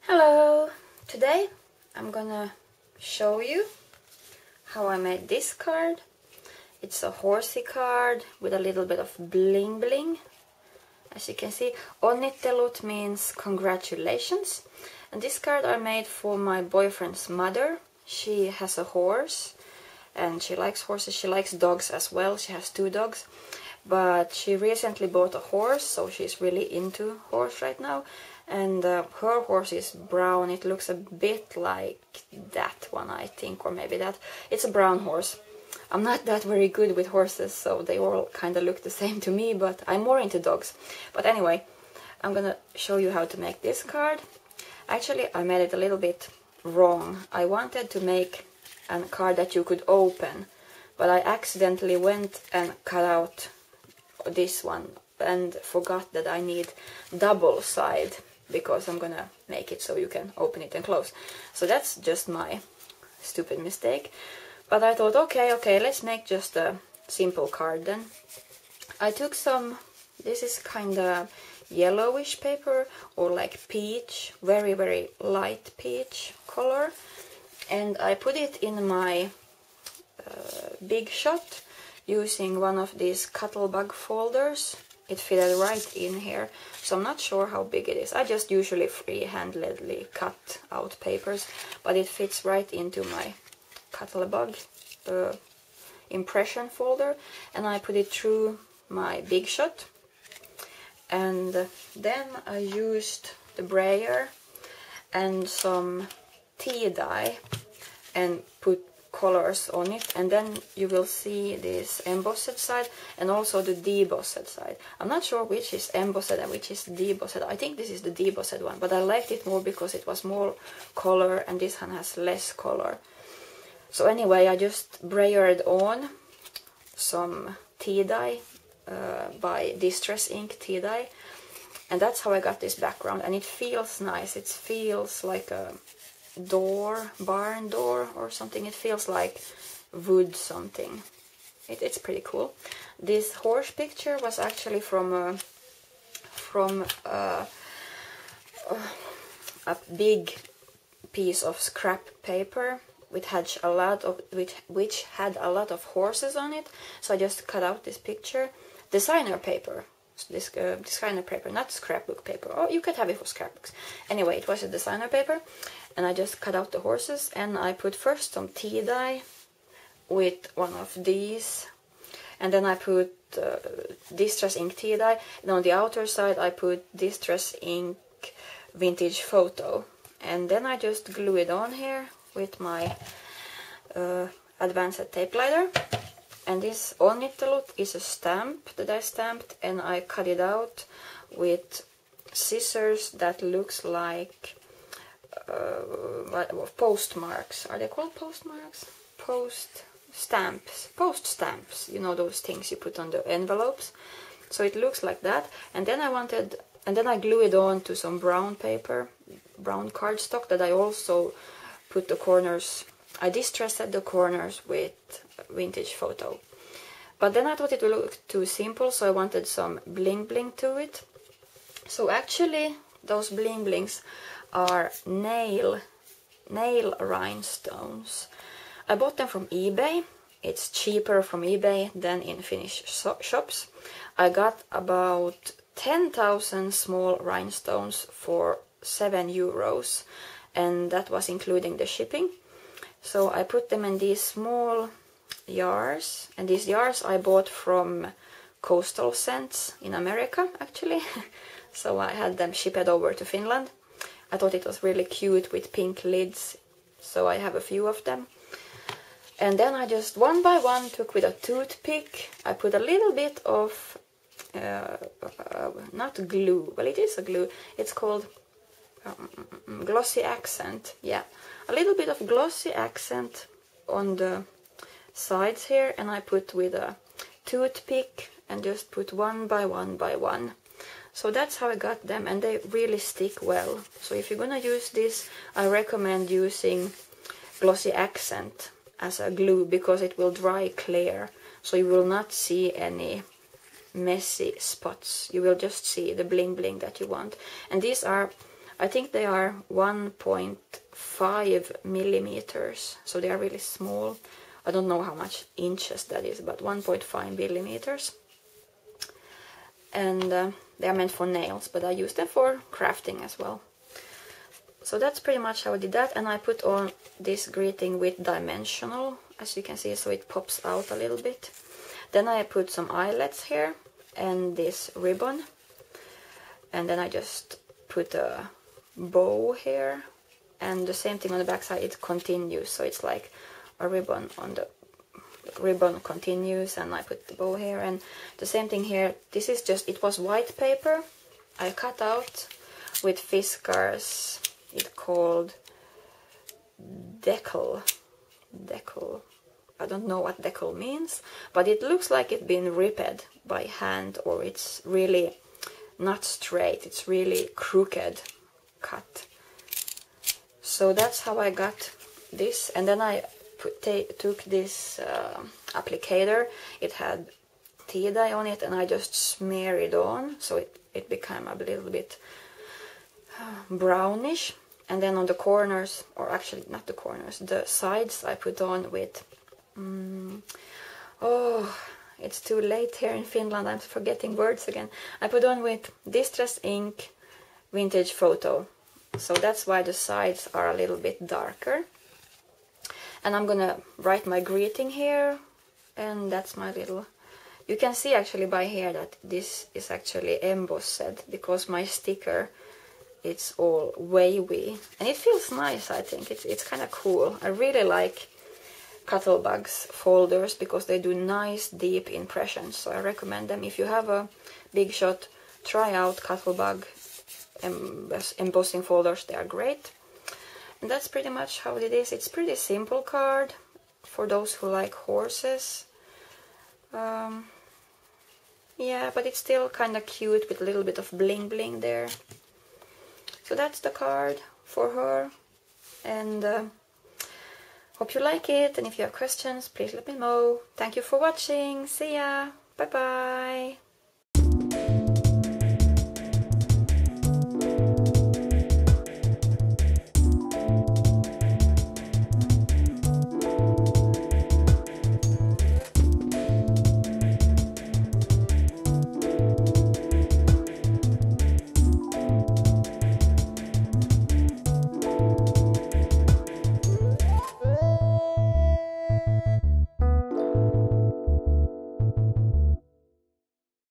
Hello! Today I'm gonna show you how I made this card. It's a horsey card with a little bit of bling bling. As you can see, onnittelut means congratulations. And this card I made for my boyfriend's mother. She has a horse and she likes horses. She likes dogs as well. She has two dogs. But she recently bought a horse, so she's really into horse right now. And uh, her horse is brown. It looks a bit like that one, I think, or maybe that. It's a brown horse. I'm not that very good with horses, so they all kind of look the same to me, but I'm more into dogs. But anyway, I'm gonna show you how to make this card. Actually, I made it a little bit wrong. I wanted to make a card that you could open, but I accidentally went and cut out this one and forgot that I need double side because I'm gonna make it so you can open it and close. So that's just my stupid mistake. But I thought, okay, okay, let's make just a simple card then. I took some, this is kind of yellowish paper or like peach, very, very light peach color. And I put it in my uh, big shot using one of these Cuttlebug folders. It fitted right in here, so I'm not sure how big it is. I just usually free-handedly cut out papers, but it fits right into my Cuttlebug uh, impression folder and I put it through my Big Shot and then I used the brayer and some tea dye and put colors on it and then you will see this embossed side and also the debossed side. I'm not sure which is embossed and which is debossed. I think this is the debossed one but I liked it more because it was more color and this one has less color. So anyway, I just brayered on some tea dye uh, by Distress Ink tea dye. And that's how I got this background. And it feels nice. It feels like a door, barn door or something. It feels like wood something. It, it's pretty cool. This horse picture was actually from a, from a, a big piece of scrap paper which had a lot of which which had a lot of horses on it. So I just cut out this picture, designer paper, this uh, designer paper, not scrapbook paper. Oh, you could have it for scrapbooks. Anyway, it was a designer paper, and I just cut out the horses and I put first some tea dye with one of these, and then I put uh, distress ink tea dye, and on the outer side I put distress ink vintage photo, and then I just glue it on here with my uh, advanced tape glider and this onnittelut is a stamp that I stamped and I cut it out with scissors that looks like uh, postmarks. Are they called postmarks? Post stamps. Post stamps. You know those things you put on the envelopes. So it looks like that. And then I wanted, and then I glue it on to some brown paper, brown cardstock that I also put the corners, I distressed the corners with vintage photo. But then I thought it would look too simple, so I wanted some bling bling to it. So actually, those bling blings are nail, nail rhinestones. I bought them from eBay. It's cheaper from eBay than in Finnish shops. I got about 10,000 small rhinestones for 7 euros and that was including the shipping. So I put them in these small jars, and these jars I bought from Coastal Scents in America, actually. so I had them shipped over to Finland. I thought it was really cute with pink lids, so I have a few of them. And then I just one by one took with a toothpick, I put a little bit of, uh, uh, not glue, well it is a glue, it's called um, glossy accent yeah. A little bit of glossy accent on the sides here and I put with a toothpick and just put one by one by one. So that's how I got them and they really stick well. So if you're gonna use this I recommend using glossy accent as a glue because it will dry clear so you will not see any messy spots. You will just see the bling bling that you want. And these are I think they are 1.5 millimeters so they are really small. I don't know how much inches that is but 1.5 millimeters. And uh, they are meant for nails but I use them for crafting as well. So that's pretty much how I did that and I put on this greeting with dimensional as you can see so it pops out a little bit. Then I put some eyelets here and this ribbon and then I just put a bow here and the same thing on the back side it continues. So it's like a ribbon on the ribbon continues and I put the bow here and the same thing here this is just it was white paper I cut out with Fiskars it called decal decal I don't know what decal means but it looks like it's been ripped by hand or it's really not straight it's really crooked cut. So that's how I got this. And then I put, took this uh, applicator. It had tea dye on it and I just smear it on so it, it became a little bit brownish. And then on the corners or actually not the corners the sides I put on with um, oh it's too late here in Finland. I'm forgetting words again. I put on with distress ink vintage photo. So that's why the sides are a little bit darker. And I'm gonna write my greeting here and that's my little you can see actually by here that this is actually embossed because my sticker it's all wavy. And it feels nice I think. It's, it's kind of cool. I really like Cuttlebug's folders because they do nice deep impressions. So I recommend them. If you have a big shot try out Cuttlebug embossing folders they are great. And that's pretty much how it is. It's pretty simple card for those who like horses. Um, yeah but it's still kind of cute with a little bit of bling bling there. So that's the card for her. And uh, hope you like it. And if you have questions please let me know. Thank you for watching. See ya. Bye bye